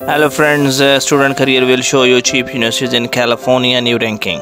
Hello friends, uh, Student Career will show you cheap universities in California new ranking.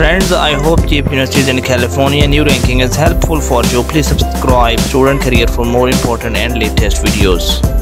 Friends, I hope Cheap Universities in California new ranking is helpful for you. Please subscribe Student Career for more important and latest videos.